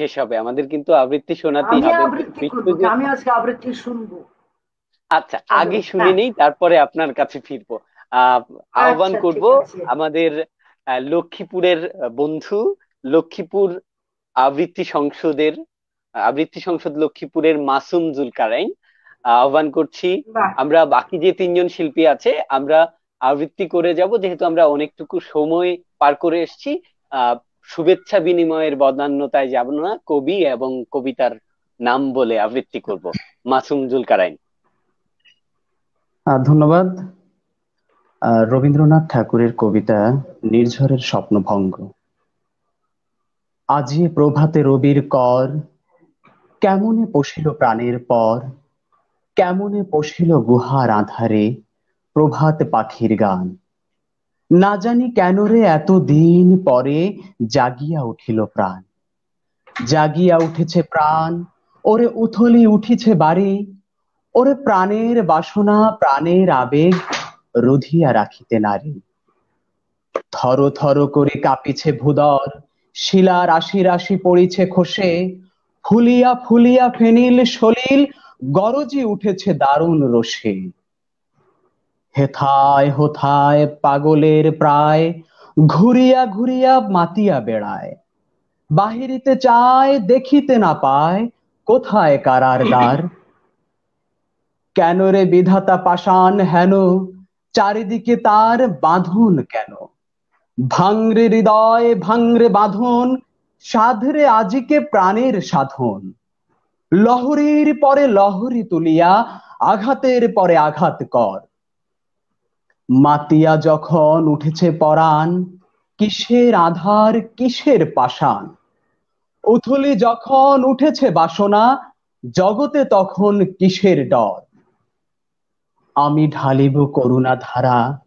শেষ হবে। আমাদের কিন্তু আবৃত্তি শোনাতেই হবে। আমি আজকে আবৃত্তি শুনব। আচ্ছা আগে শুনে নেই তারপরে আপনার কাছে ফিরবো। আহ্বান আচ্ছা, করব আমাদের লক্ষ্মীপুরের বন্ধু লক্ষ্মীপুর আবৃত্তি সংসদের আবৃত্তি সংসদ লক্ষ্মীপুরের মাসুম জুলকারাইন। আহ, আহ্বান করছি আমরা বাকি যে তিনজন শিল্পী আছে আমরা আবৃত্তি করে যাব যেহেতু আমরা অনেকটুকু সময় পার করে এসেছি। আহ শুভেচ্ছা বিনিময়ের বদান্যতায় যাব না, কবি এবং কবিতার নাম বলে আবৃত্তি করব। মাসুম জুলকারাইন। ধন্যবাদ। রবীন্দ্রনাথ ঠাকুরের কবিতা নির্ঝরের স্বপ্নভঙ্গ। আজি প্রভাতে রবির কর, কেমনে পশিল প্রাণের পর, কেমনে পশিল গুহার আধারে প্রভাত পাখির গান। না জানি কেন রে এত দিন পরে জাগিয়া উঠিল প্রাণ। জাগিয়া উঠেছে প্রাণ, ওরে উথলি উঠিছে বাড়ি, ওরে প্রাণের বাসনা, প্রাণের আবেগ রুধিয়া রাখিতে নারী। থর থর করে কাঁপিছে ভূদর, শিলা রাশি রাশি পড়িছে খসে, ফুলিয়া ফুলিয়া ফেনিল সলিল, গরজি উঠেছে দারুণ রোষে। হেথায় হোথায় পাগলের প্রায়, ঘুরিয়া ঘুরিয়া মাতিয়া বেড়ায়। বাহিরিতে চায়, দেখিতে না পায়, কোথায় কারার দ্বার? কেন রে বিধাতা পাষাণ হেন? চারিদিকে তার বাঁধন কেন? ভাঙরে হৃদয়, ভাঙরে বাঁধন, সাধরে আজিকে প্রাণের সাধন। লহরীর পরে লহরী তুলিয়া, আঘাতের পরে আঘাত কর। মাতিয়া যখন উঠেছে পরাণ, কিসের আধার, কিসের পাষাণ? উথলি যখন উঠেছে বাসনা, জগতে তখন কিসের ডর? আমি ঢালিব করুণা ধারা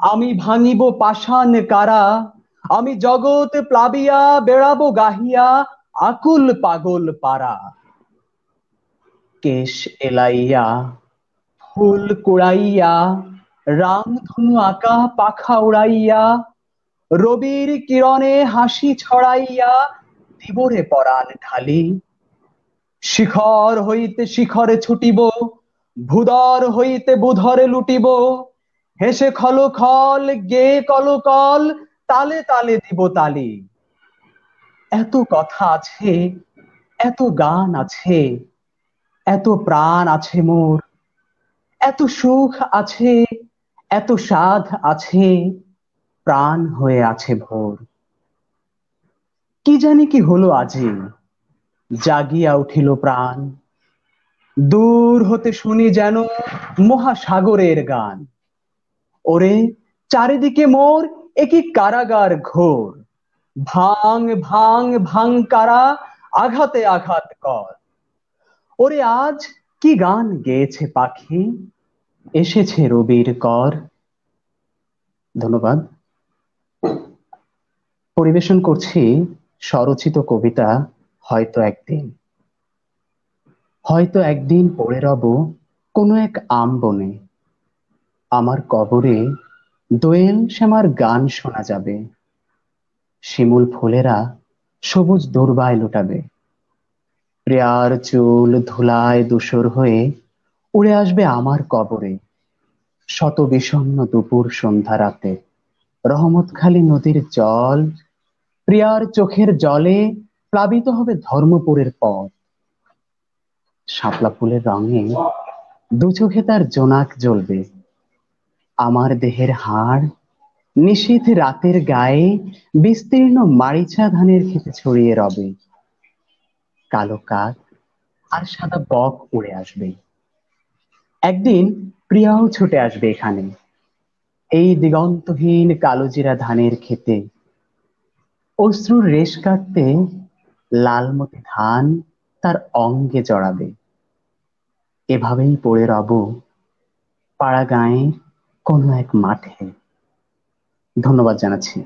আমি ভাঙিব পাষাণ কারা, আমি জগৎ প্লাবিয়া, বেড়াবো গাহিয়া, আকুল পাগল পারা। কেশ এলাইয়া, ফুল কুড়াইয়া রামধনু আঁকা পাখা উড়াইয়া, রবির কিরণে হাসি ছড়াইয়া দিবরে পরাণ ঢালি। শিখর হইতে শিখরে ছুটিব ভুদর হইতে বুধরে লুটিব। হেসে খল খল, গে কল কল, তালে তালে দিব তালি। এত কথা আছে, এত গান আছে, এত প্রাণ আছে মোর, এত সুখ আছে এত সাধ আছে, প্রাণ হয়ে আছে ভোর। কি জানি কি হলো আজি, জাগিয়া উঠিল প্রাণ। দূর হতে শুনি যেন মহাসাগরের গান। ওরে, চারিদিকে মোর একই কারাগার ঘোর। ভাং ভাং ভাং কারা, আঘাতে আঘাত কর। ওরে, আজ কি গান গেয়েছে পাখি? এসেছে রবির কর। ধন্যবাদ। পরিবেশন করছি স্বরচিত কবিতা, হয়তো একদিন। হয়তো একদিন পড়ে রব কোনো এক আম বনে। আমার কবরে দোয়েল শ্যামার গান শোনা যাবে। শিমুল ফুলেরা সবুজ দুর্বায় লুটাবে। প্রিয়ার চুল ধুলায় দূষর হয়ে উড়ে আসবে আমার কবরে। শত বিষণ্ণ দুপুর সন্ধ্যা রাতে, রহমতখালী নদীর জল, প্রিয়ার চোখের জলে প্লাবিত হবে ধর্মপুরের পথ। শাপলা ফুলের রঙে দু চোখে তার জোনাক জ্বলবে। আমার দেহের হাড় নিশীথ রাতের গায়ে বিস্তীর্ণ মারিচা ধানের খেতে ছড়িয়ে রবে। কালো কাক আর সাদা বক উড়ে আসবে। একদিন প্রিয়াও ছুটে আসবে এখানে। এই দিগন্তহীন কালোজিরা ধানের খেতে অশ্রুর রেশ কাটতে লালমতি ধান তার অঙ্গে জড়াবে। এভাবেই পড়ে রব পাড়া গায়ে কোনো এক মাঠে। ধন্যবাদ জানাচ্ছি।